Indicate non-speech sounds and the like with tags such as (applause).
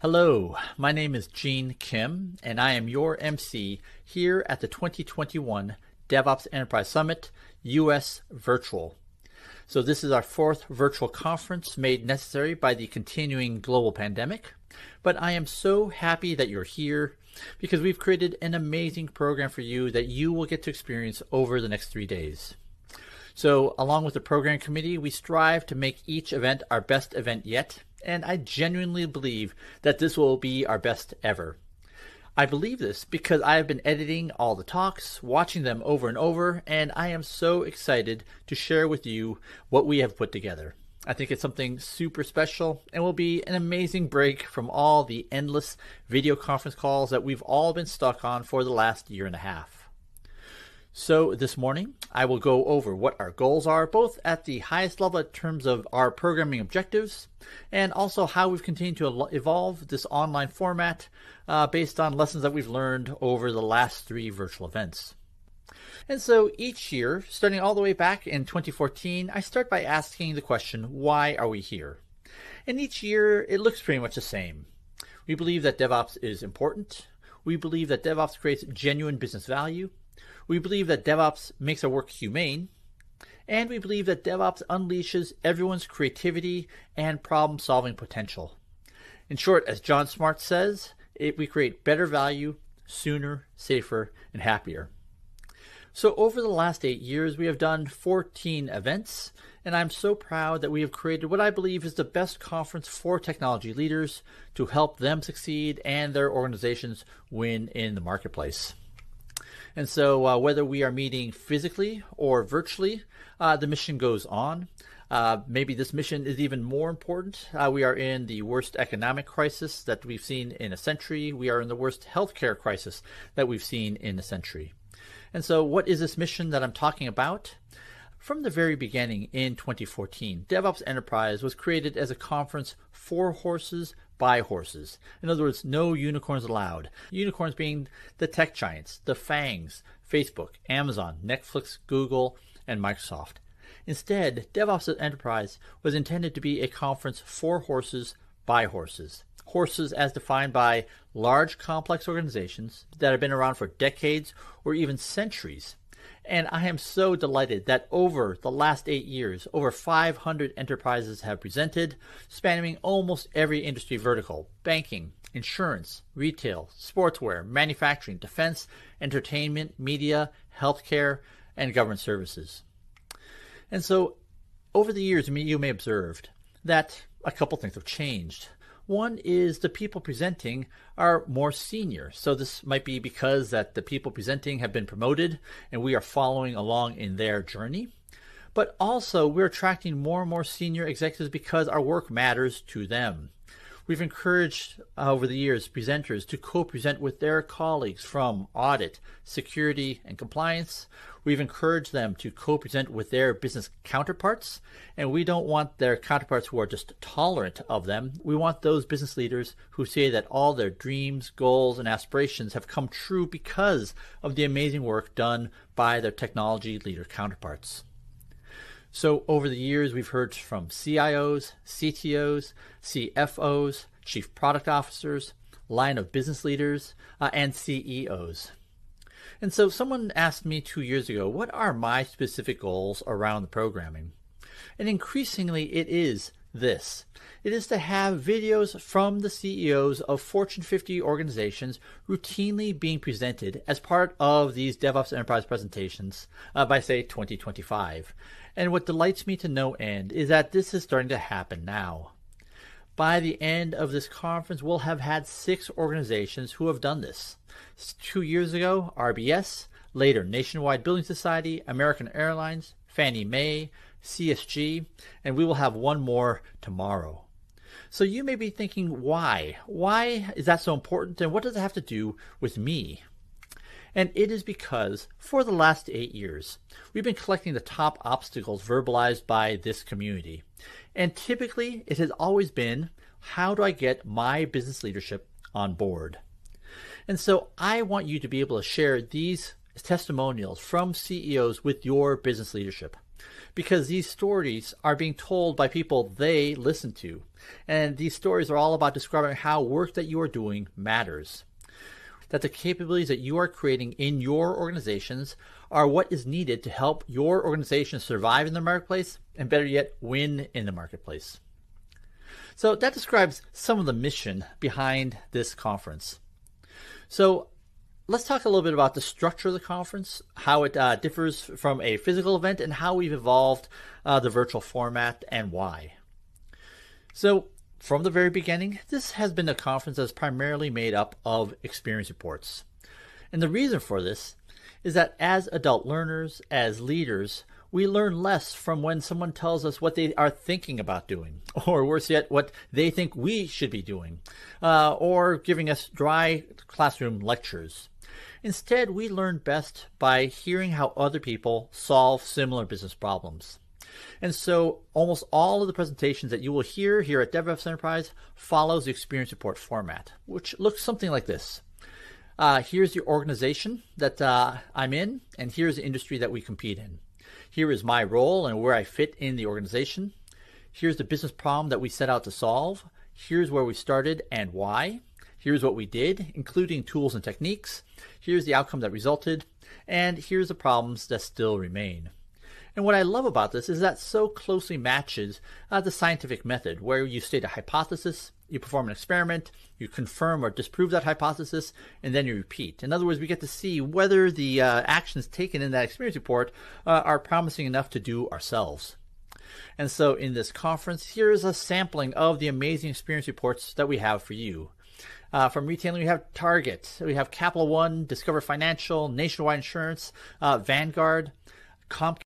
Hello, my name is Gene Kim, and I am your MC here at the 2021 DevOps Enterprise Summit US Virtual. So, this is our fourth virtual conference made necessary by the continuing global pandemic. But I am so happy that you're here because we've created an amazing program for you that you will get to experience over the next three days. So, along with the program committee, we strive to make each event our best event yet, and I genuinely believe that this will be our best ever. I believe this because I have been editing all the talks, watching them over and over, and I am so excited to share with you what we have put together. I think it's something super special and will be an amazing break from all the endless video conference calls that we've all been stuck on for the last year and a half. So, this morning, I will go over what our goals are, both at the highest level in terms of our programming objectives, and also how we've continued to evolve this online format uh, based on lessons that we've learned over the last three virtual events. And so each year, starting all the way back in 2014, I start by asking the question, why are we here? And each year, it looks pretty much the same. We believe that DevOps is important. We believe that DevOps creates genuine business value. We believe that DevOps makes our work humane, and we believe that DevOps unleashes everyone's creativity and problem solving potential. In short, as John Smart says, it, we create better value sooner, safer, and happier. So, over the last eight years, we have done 14 events, and I'm so proud that we have created what I believe is the best conference for technology leaders to help them succeed and their organizations win in the marketplace. And so, uh, whether we are meeting physically or virtually, uh, the mission goes on. Uh, maybe this mission is even more important. Uh, we are in the worst economic crisis that we've seen in a century. We are in the worst healthcare crisis that we've seen in a century. And so, what is this mission that I'm talking about? From the very beginning in 2014, DevOps Enterprise was created as a conference for horses by horses. In other words, no unicorns allowed. Unicorns being the tech giants, the FANGs, Facebook, Amazon, Netflix, Google, and Microsoft. Instead, DevOps Enterprise was intended to be a conference for horses by horses. Horses as defined by large complex organizations that have been around for decades or even centuries and I am so delighted that over the last eight years, over 500 enterprises have presented, spanning almost every industry vertical banking, insurance, retail, sportswear, manufacturing, defense, entertainment, media, healthcare, and government services. And so, over the years, you may have observed that a couple things have changed. One is the people presenting are more senior. So this might be because that the people presenting have been promoted and we are following along in their journey. But also we're attracting more and more senior executives because our work matters to them. We've encouraged uh, over the years presenters to co present with their colleagues from audit, security, and compliance. We've encouraged them to co present with their business counterparts, and we don't want their counterparts who are just tolerant of them. We want those business leaders who say that all their dreams, goals, and aspirations have come true because of the amazing work done by their technology leader counterparts. So, over the years, we've heard from CIOs, CTOs, CFOs, chief product officers, line of business leaders, uh, and CEOs. And so, someone asked me two years ago, what are my specific goals around the programming? And increasingly, it is this it is to have videos from the CEOs of Fortune 50 organizations routinely being presented as part of these DevOps Enterprise presentations uh, by, say, 2025. And what delights me to no end is that this is starting to happen now. By the end of this conference, we'll have had six organizations who have done this. Two years ago, RBS, later Nationwide Building Society, American Airlines, Fannie Mae, CSG, and we will have one more tomorrow. So you may be thinking, why? Why is that so important, and what does it have to do with me? And it is because for the last eight years, we've been collecting the top obstacles verbalized by this community. And typically, it has always been how do I get my business leadership on board? And so I want you to be able to share these testimonials from CEOs with your business leadership. Because these stories are being told by people they listen to. And these stories are all about describing how work that you are doing matters. That the capabilities that you are creating in your organizations are what is needed to help your organization survive in the marketplace and better yet, win in the marketplace. So that describes some of the mission behind this conference. So let's talk a little bit about the structure of the conference, how it uh, differs from a physical event, and how we've evolved uh, the virtual format and why. So, from the very beginning, this has been a conference that's primarily made up of experience reports. And the reason for this is that as adult learners, as leaders, we learn less from when someone tells us what they are thinking about doing, (laughs) or worse yet, what they think we should be doing, uh, or giving us dry classroom lectures. Instead, we learn best by hearing how other people solve similar business problems. And so almost all of the presentations that you will hear here at DevOps Enterprise follows the experience report format, which looks something like this. Uh, here's the organization that uh, I'm in, and here's the industry that we compete in. Here is my role and where I fit in the organization. Here's the business problem that we set out to solve. Here's where we started and why. Here's what we did, including tools and techniques. Here's the outcome that resulted. And here's the problems that still remain. And what I love about this is that so closely matches uh, the scientific method, where you state a hypothesis, you perform an experiment, you confirm or disprove that hypothesis, and then you repeat. In other words, we get to see whether the uh, actions taken in that experience report uh, are promising enough to do ourselves. And so, in this conference, here is a sampling of the amazing experience reports that we have for you. Uh, from retailing, we have Target, we have Capital One, Discover Financial, Nationwide Insurance, uh, Vanguard, Comcast.